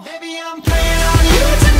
Baby, I'm playing on you.